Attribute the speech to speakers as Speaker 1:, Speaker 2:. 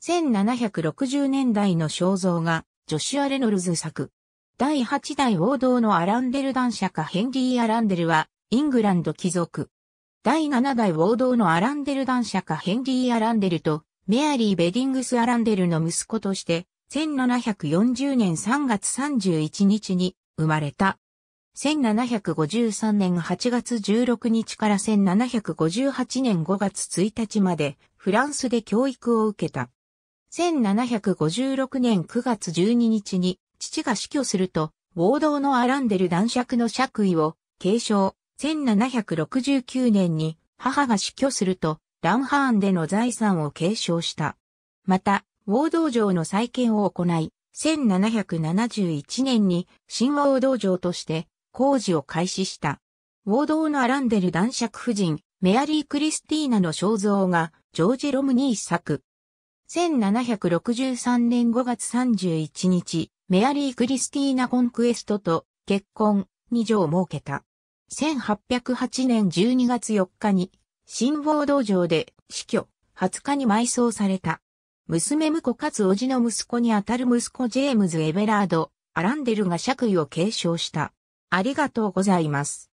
Speaker 1: 1760年代の肖像画、ジョシュア・レノルズ作。第8代王道のアランデル男爵ヘンリー・アランデルは、イングランド貴族。第7代王道のアランデル男爵ヘンリー・アランデルと、メアリー・ベディングス・アランデルの息子として、1740年3月31日に生まれた。1753年8月16日から1758年5月1日までフランスで教育を受けた。1756年9月12日に父が死去すると、王道のアランデル男爵の爵位を継承。1769年に母が死去すると、ランハーンでの財産を継承した。また、王道場の再建を行い、1771年に新王道場として工事を開始した。王道のアランデル男爵夫人、メアリー・クリスティーナの肖像がジョージ・ロムニー作。1763年5月31日、メアリー・クリスティーナ・コンクエストと結婚、二条を設けた。1808年12月4日に、新王道場で死去、20日に埋葬された。娘婿かつ叔父の息子にあたる息子ジェームズ・エベラード、アランデルが爵位を継承した。ありがとうございます。